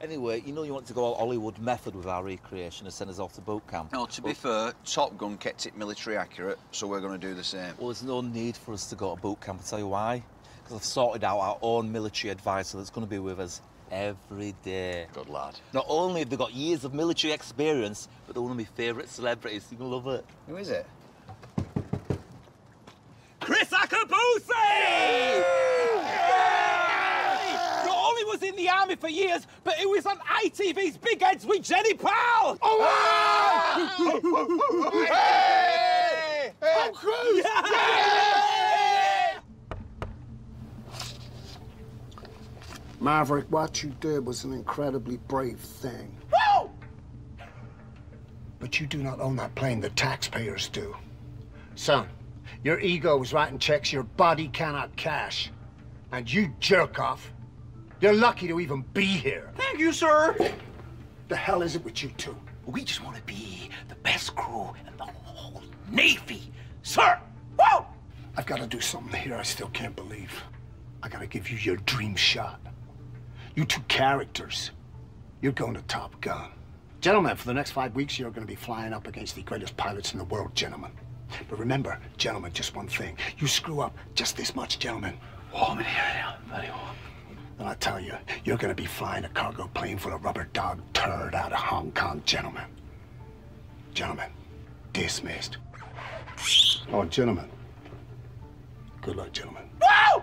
Anyway, you know you want to go all Hollywood method with our recreation and send us off to boot camp. No, to be fair, Top Gun kept it military accurate, so we're going to do the same. Well, there's no need for us to go to boot camp. I'll tell you why. Because I've sorted out our own military advisor that's going to be with us every day. Good lad. Not only have they got years of military experience, but they're one of my favourite celebrities. You're going to love it. Who is it? Kriss Akabusi! Not only was in the army for years, but it was on ITV's Big Heads with Jenny Powell! Oh! Hey! Tom Cruise! Maverick, what you did was an incredibly brave thing. Woo! But you do not own that plane, the taxpayers do. Son, your ego is writing checks your body cannot cash. And you jerk off, you're lucky to even be here. Thank you, sir. The hell is it with you two? We just want to be the best crew in the whole Navy, sir. Woo! I've got to do something here I still can't believe. I got to give you your dream shot. You two characters, you're going to Top Gun. Gentlemen, for the next five weeks, you're going to be flying up against the greatest pilots in the world, gentlemen. But remember, gentlemen, just one thing. You screw up just this much, gentlemen. Warm in here now, very warm. And I tell you, you're going to be flying a cargo plane full of rubber dog turd out of Hong Kong, gentlemen. Gentlemen, dismissed. Oh, gentlemen. Good luck, gentlemen. Woo!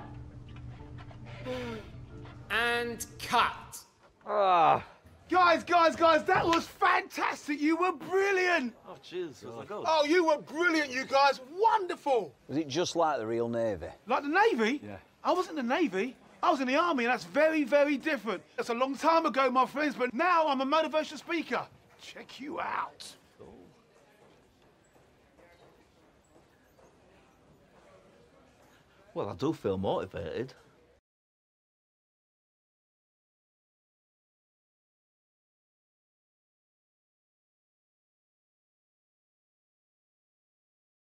And cut. Ah, Guys, guys, guys, that was fantastic. You were brilliant. Oh, jeez. Oh, you were brilliant, you guys. Wonderful. Was it just like the real Navy? Like the Navy? Yeah. I wasn't in the Navy. I was in the Army, and that's very, very different. That's a long time ago, my friends, but now I'm a motivational speaker. Check you out. Well, I do feel motivated.